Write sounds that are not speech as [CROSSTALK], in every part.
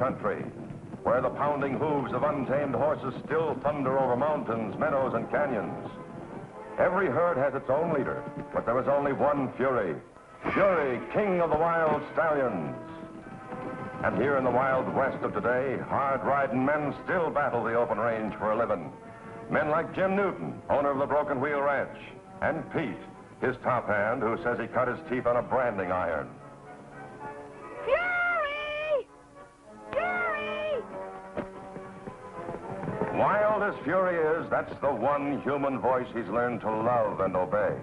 country, where the pounding hooves of untamed horses still thunder over mountains, meadows, and canyons. Every herd has its own leader, but there is only one Fury. Fury, king of the wild stallions. And here in the wild west of today, hard-riding men still battle the open range for a living. Men like Jim Newton, owner of the Broken Wheel Ranch, and Pete, his top hand, who says he cut his teeth on a branding iron. Wild as Fury is, that's the one human voice he's learned to love and obey.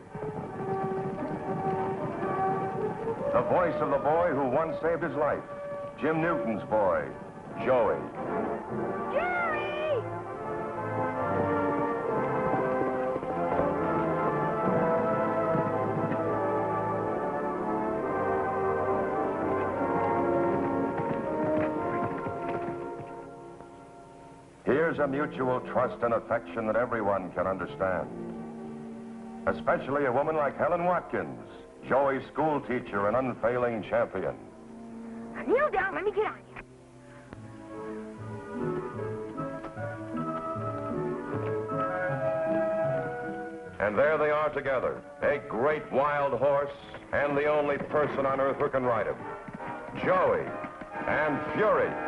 The voice of the boy who once saved his life, Jim Newton's boy, Joey. Fury! Here's a mutual trust and affection that everyone can understand. Especially a woman like Helen Watkins, Joey's school teacher and unfailing champion. Kneel down, let me get on you. And there they are together, a great wild horse and the only person on earth who can ride him. Joey and Fury.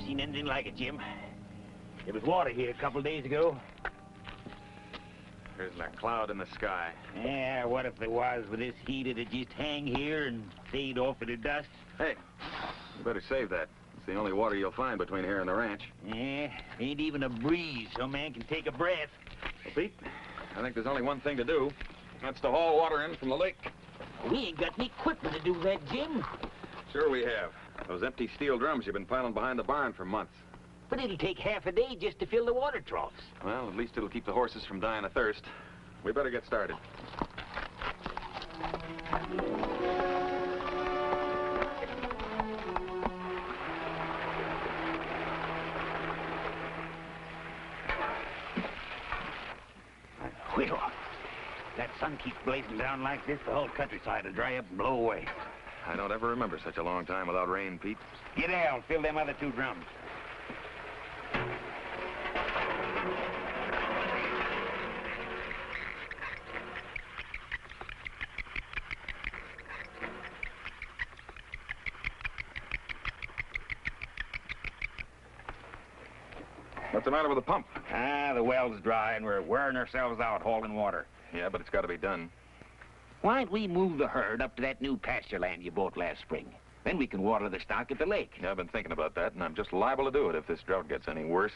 Never seen anything like it, Jim. There was water here a couple days ago. There isn't a cloud in the sky. Yeah, what if there was with this heat? It'd just hang here and fade off into dust. Hey, you better save that. It's the only water you'll find between here and the ranch. Yeah, ain't even a breeze so man can take a breath. Well, Pete, I think there's only one thing to do. That's to haul water in from the lake. We ain't got any equipment to do that, Jim. Sure we have. Those empty steel drums you've been piling behind the barn for months. But it'll take half a day just to fill the water troughs. Well, at least it'll keep the horses from dying of thirst. We better get started. That sun keeps blazing down like this, the whole countryside will dry up and blow away. I don't ever remember such a long time without rain, Pete. Get Al, fill them other two drums. What's the matter with the pump? Ah, the well's dry and we're wearing ourselves out hauling water. Yeah, but it's got to be done. Why don't we move the herd up to that new pasture land you bought last spring? Then we can water the stock at the lake. Yeah, I've been thinking about that, and I'm just liable to do it if this drought gets any worse.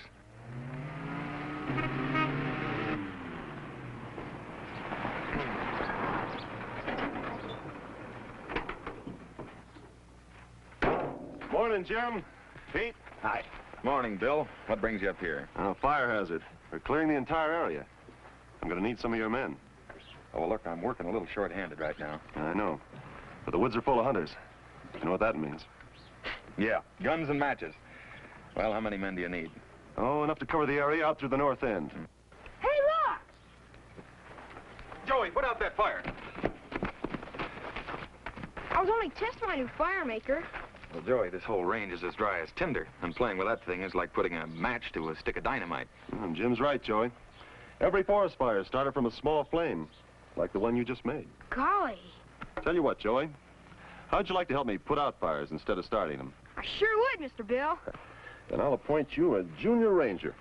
Morning, Jim. Pete. Hi. Morning, Bill. What brings you up here? Uh, fire hazard. We're clearing the entire area. I'm going to need some of your men. Oh, well, look, I'm working a little short-handed right now. I know. But the woods are full of hunters. You know what that means? Yeah, guns and matches. Well, how many men do you need? Oh, enough to cover the area out through the north end. Hey, look! Joey, put out that fire. I was only testing my new fire maker. Well, Joey, this whole range is as dry as tinder, and playing with that thing is like putting a match to a stick of dynamite. Mm, Jim's right, Joey. Every forest fire started from a small flame, like the one you just made. Golly, Tell you what, Joey. How'd you like to help me put out fires instead of starting them? I sure would, Mr. Bill. [LAUGHS] Then I'll appoint you a junior ranger.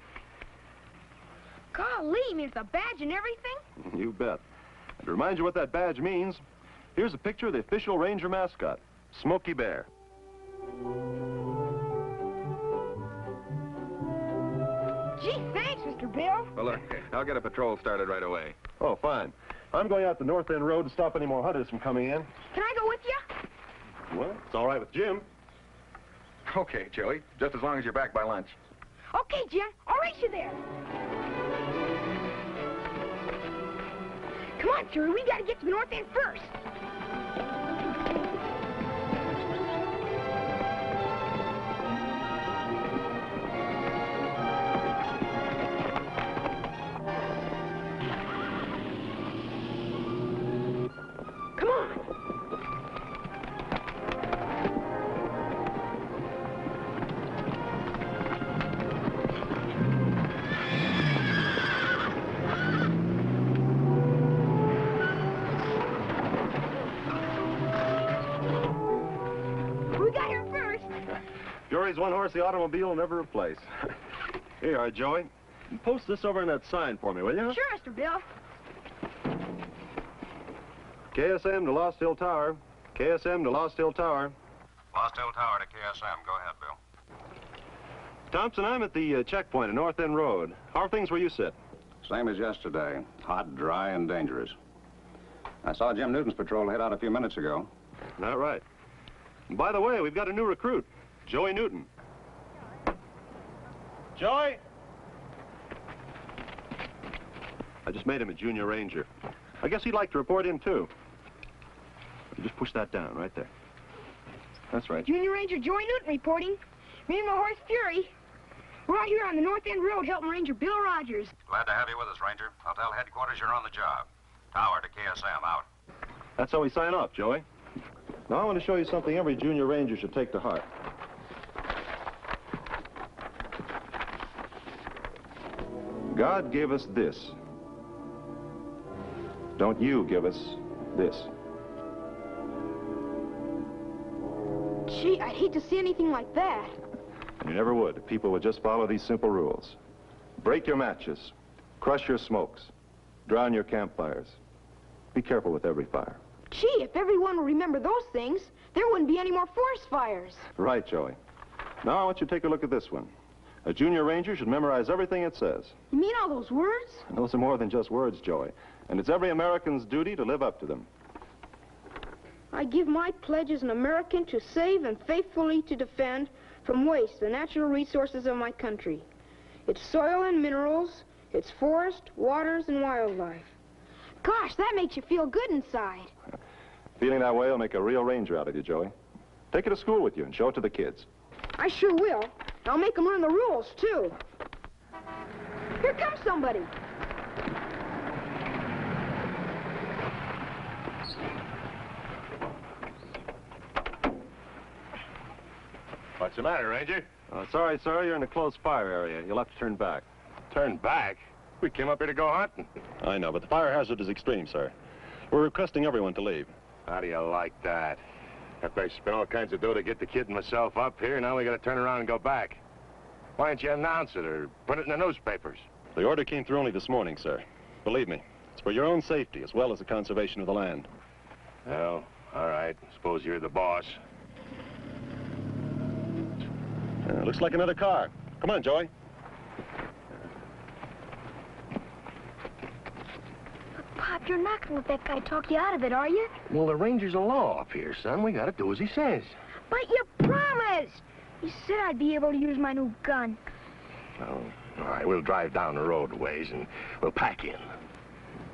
Golly, you mean it's a badge and everything? [LAUGHS] You bet. And to remind you what that badge means, here's a picture of the official ranger mascot, Smokey Bear. Gee, thanks, Mr. Bill. Well, look, I'll get a patrol started right away. Oh, fine. I'm going out the North End Road to stop any more hunters from coming in. Can I go with you? Well, it's all right with Jim. Okay, Joey. Just as long as you're back by lunch. Okay, Jim. I'll race you there. Come on, Fury. We gotta get to the north end first. The automobile will never replace. [LAUGHS] Here you are, Joey. Post this over on that sign for me, will you? Sure, Mr. Bill. KSM to Lost Hill Tower. KSM to Lost Hill Tower. Lost Hill Tower to KSM. Go ahead, Bill. Thompson, I'm at the uh, checkpoint at North End Road. How are things where you sit? Same as yesterday. Hot, dry, and dangerous. I saw Jim Newton's patrol head out a few minutes ago. Not right. And by the way, we've got a new recruit, Joey Newton. Joey! I just made him a junior ranger. I guess he'd like to report in, too. You just push that down right there. That's right. Junior Ranger Joey Newton reporting. Me and my horse Fury. We're out here on the North End Road helping Ranger Bill Rogers. Glad to have you with us, Ranger. I'll tell headquarters you're on the job. Tower to KSM. Out. That's how we sign off, Joey. Now, I want to show you something every junior ranger should take to heart. God gave us this. Don't you give us this. Gee, I'd hate to see anything like that. And you never would if people would just follow these simple rules. Break your matches. Crush your smokes. Drown your campfires. Be careful with every fire. Gee, if everyone would remember those things, there wouldn't be any more forest fires. Right, Joey. Now I want you to take a look at this one. A junior ranger should memorize everything it says. You mean all those words? Those are more than just words, Joey. And it's every American's duty to live up to them. I give my pledge as an American to save and faithfully to defend from waste the natural resources of my country. Its soil and minerals, its forest, waters, and wildlife. Gosh, that makes you feel good inside. [LAUGHS] Feeling that way will make a real ranger out of you, Joey. Take it to school with you and show it to the kids. I sure will. I'll make them learn the rules, too. Here comes somebody. What's the matter, Ranger? Uh, sorry, sir, you're in a close fire area. You'll have to turn back. Turn back. We came up here to go hunting. I know, but the fire hazard is extreme, sir. We're requesting everyone to leave. How do you like that? After I spent all kinds of dough to get the kid and myself up here, now we gotta turn around and go back. Why don't you announce it or put it in the newspapers? The order came through only this morning, sir. Believe me, it's for your own safety as well as the conservation of the land. Well, all right. Suppose you're the boss. Uh, looks like another car. Come on, Joey. You're not going to let that guy talk you out of it, are you? Well, the ranger's a law up here, son. We gotta do as he says. But you promised! You said I'd be able to use my new gun. Well, all right, we'll drive down the road a ways and we'll pack in.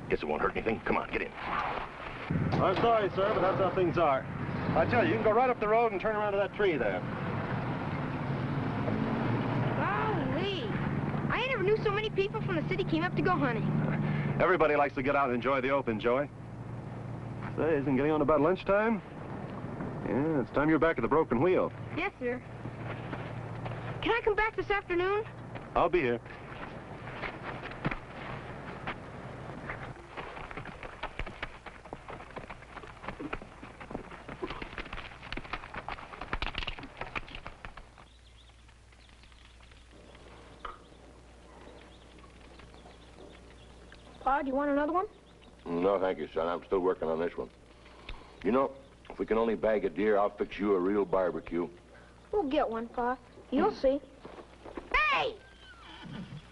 Guess it won't hurt anything. Come on, get in. I'm sorry, sir, but that's how things are. I tell you, you can go right up the road and turn around to that tree there. Golly. I never knew so many people from the city came up to go hunting. [LAUGHS] Everybody likes to get out and enjoy the open, Joey. Say, isn't getting on about lunchtime? Yeah, it's time you're back at the broken wheel. Yes, sir. Can I come back this afternoon? I'll be here. Pa, do you want another one? No, thank you, son. I'm still working on this one. You know, if we can only bag a deer, I'll fix you a real barbecue. We'll get one, Pa. You'll see. Hey!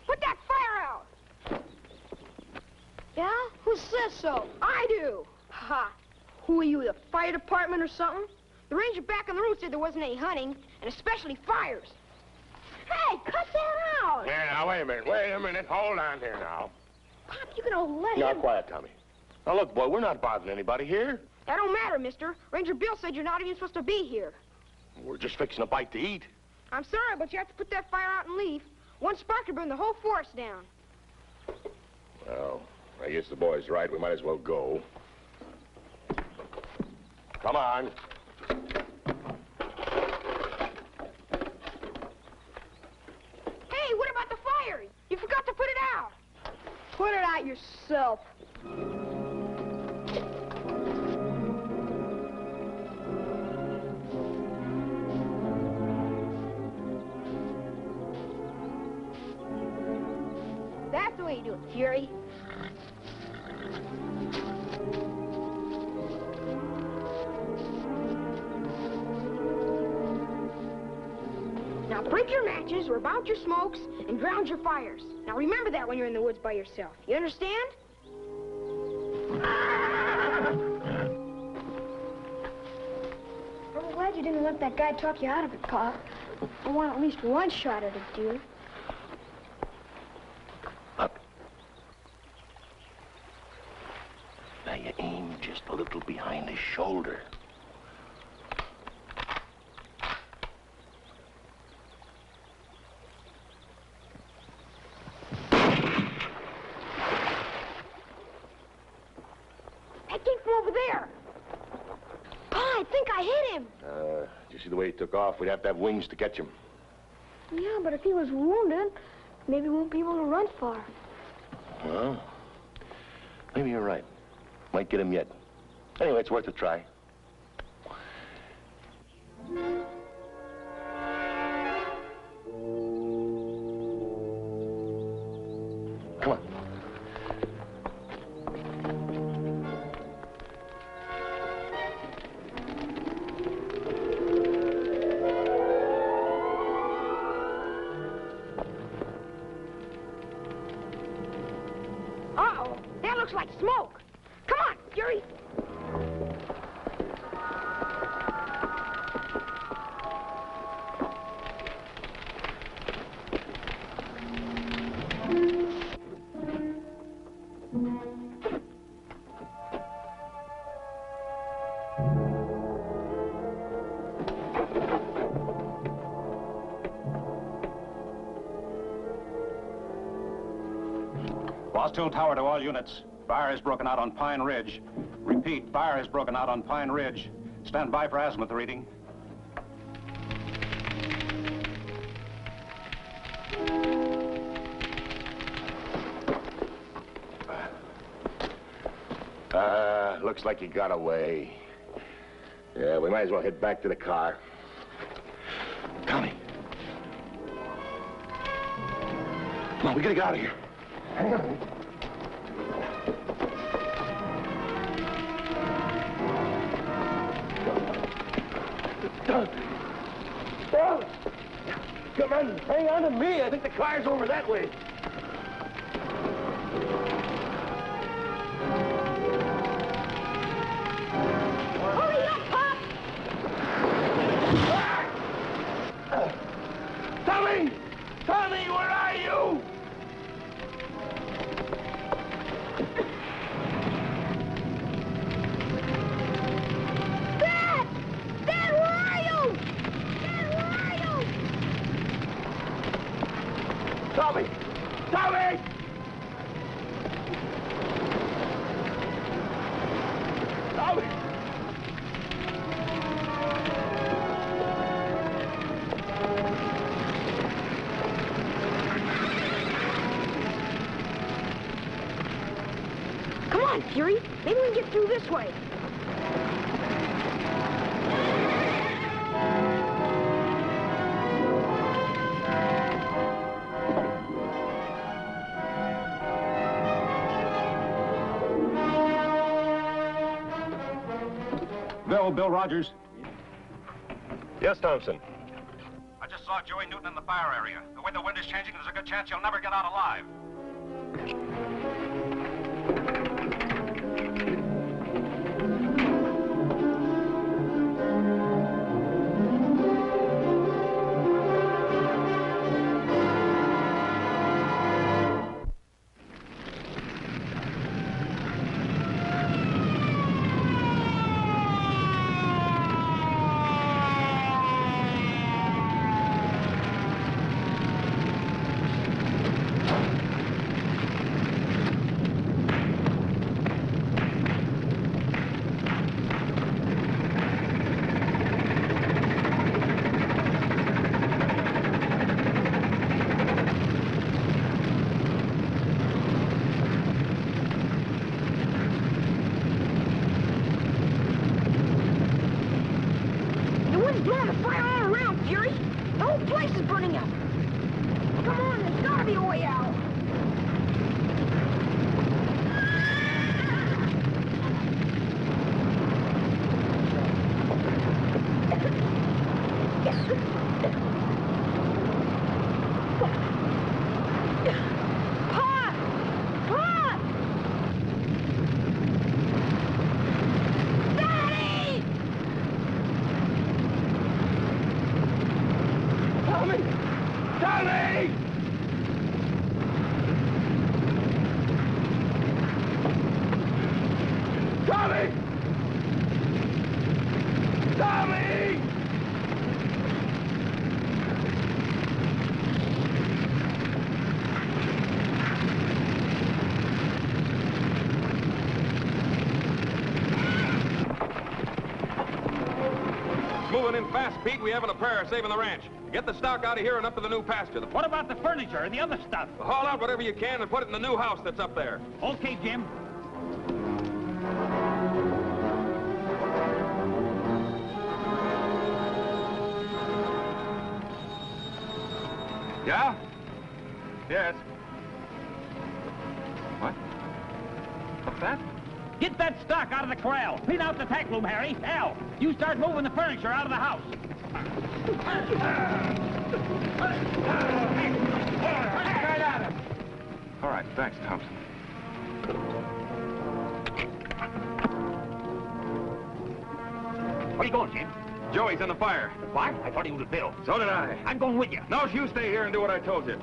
Put that fire out! Yeah? Who says so? I do! Ha! Who are you, the fire department or something? The ranger back on the road said there wasn't any hunting, and especially fires. Hey, cut that out! Yeah, now, wait a minute. Wait a minute. Hold on here now. You gonna let Now, him... quiet, Tommy. Now, look, boy, we're not bothering anybody here. That don't matter, mister. Ranger Bill said you're not even supposed to be here. We're just fixing a bite to eat. I'm sorry, but you have to put that fire out and leave. One spark could burn the whole forest down. Well, I guess the boy's right. We might as well go. Come on. You do it, Fury. Now break your matches, rub out your smokes, and ground your fires. Now remember that when you're in the woods by yourself. You understand? I'm glad you didn't let that guy talk you out of it, Pop. I want at least one shot at it, dude. Up. Now you aim just a little behind his shoulder. That came from over there. Pa, I think I hit him. Uh, did you see the way he took off? We'd have to have wings to catch him. Yeah, but if he was wounded, maybe we won't be able to run far. Well, maybe you're right. Might get him yet. Anyway, it's worth a try. Looks like smoke. Come on, Fury. Lost Hill Tower to all units. Fire has broken out on Pine Ridge. Repeat, fire has broken out on Pine Ridge. Stand by for azimuth reading. Uh, looks like he got away. Yeah, we might as well head back to the car. Tommy. Come on, we gotta get out of here. Hang on. Hang on to me. I think the car's over that way. Come. Maybe we can get through this way. Bill, Bill Rogers. Yes, Thompson. I just saw Joey Newton in the fire area. The way the wind is changing, there's a good chance you'll never get out alive. Fast, Pete. We haven't a prayer saving the ranch. Get the stock out of here and up to the new pasture. What about the furniture and the other stuff? Haul out whatever you can and put it in the new house that's up there. Okay, Jim. Yeah? Yes. What? What's that? Get that stock out of the corral. Clean out the tack room, Harry. Al, you start moving the furniture out of the house. All right, thanks, Thompson. Where are you going, Jim? Joey's in the fire. What? I thought he was with Bill. So did I. I'm going with you. No, you stay here and do what I told you.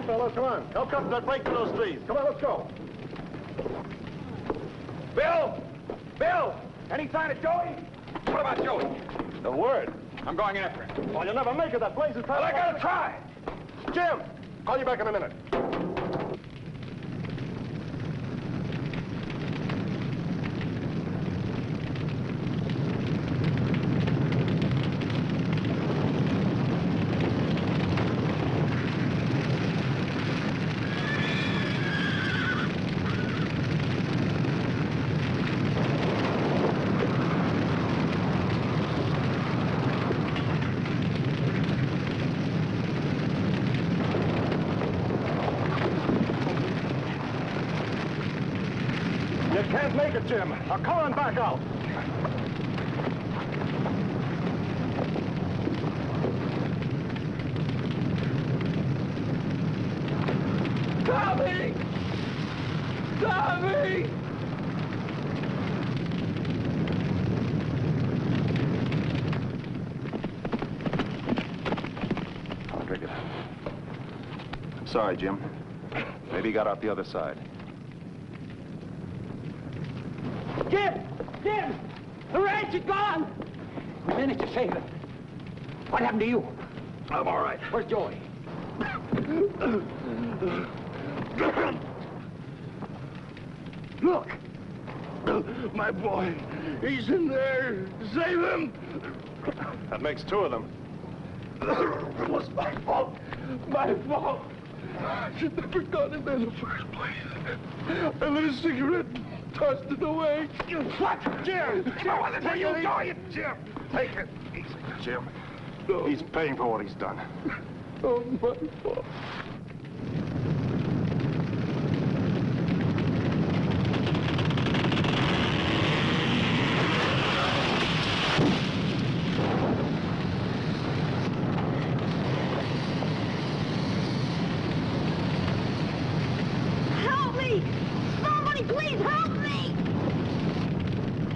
Right, fellows, come on. Help cut that break to those trees. Come on, let's go. Bill! Bill! Any sign of Joey? What about Joey? The word. I'm going after him. Well, you'll never make it. That blaze is... Well, I gotta try. Jim! Call you back in a minute. Jim. Now, come on back out. Tommy! Tommy! It. Sorry, Jim. Maybe he got out the other side. Jim! Jim! The ranch is gone! We managed to save it. What happened to you? I'm all right. Where's Joey? Look! My boy, he's in there. Save him! That makes two of them. It was my fault. My fault. I should never gone in there in the first place. I lit a cigarette and tossed it away. You What? Jim! Jim, what hell you doing? Jim, take it easy, Jim. He's paying for what he's done. [LAUGHS] Oh, my fault. Help me! Somebody please help me!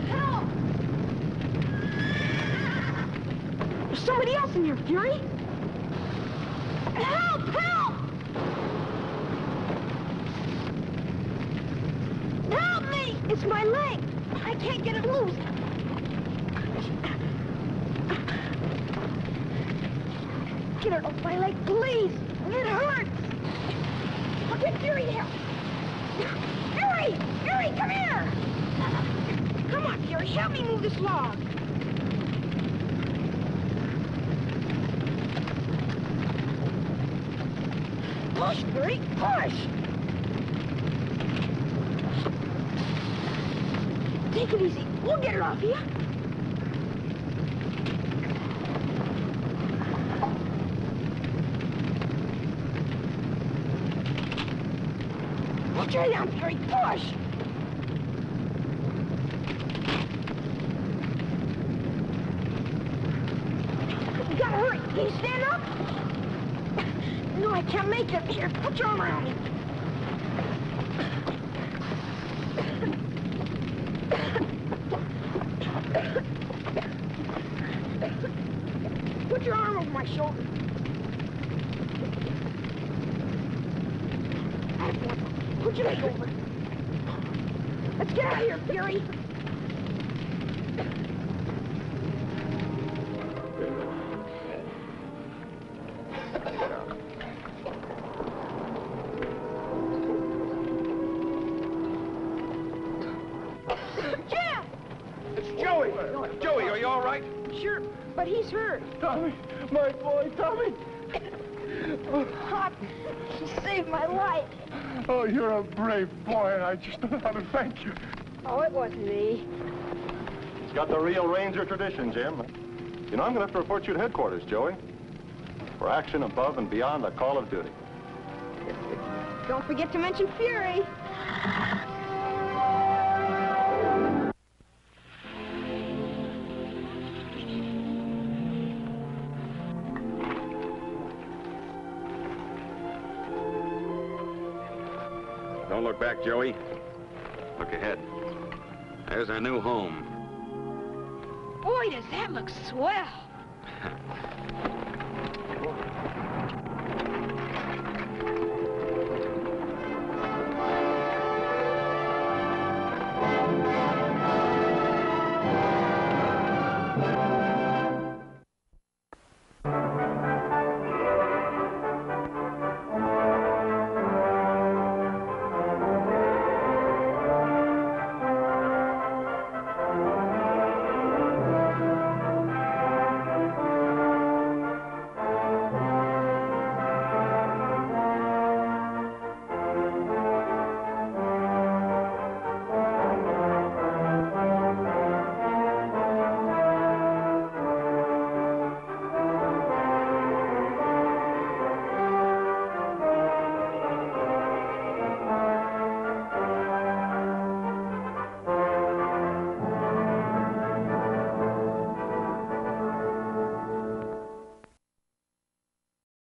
Help! There's somebody else in here, Fury. Help! Help! Help me! It's my leg. I can't get it loose. Get it off my leg, please. It hurts. I'll get Fury to help. Fury! Fury, come here! Come on, Fury, help me move this log. Push, Push! Take it easy. We'll get it off you. Put your down, Fury, push! You gotta hurry. Can you stand up? No, It. Here, put your arm around me. Put your arm over my shoulder. Put your leg over. Let's get out of here, Fury. Oh, you're a brave boy, and I just don't know how to thank you. Oh, it wasn't me. He's got the real Ranger tradition, Jim. You know, I'm going to have to report you to headquarters, Joey. For action above and beyond the call of duty. Don't forget to mention Fury. Look back, Joey. Look ahead. There's our new home. Boy, does that look swell. [LAUGHS]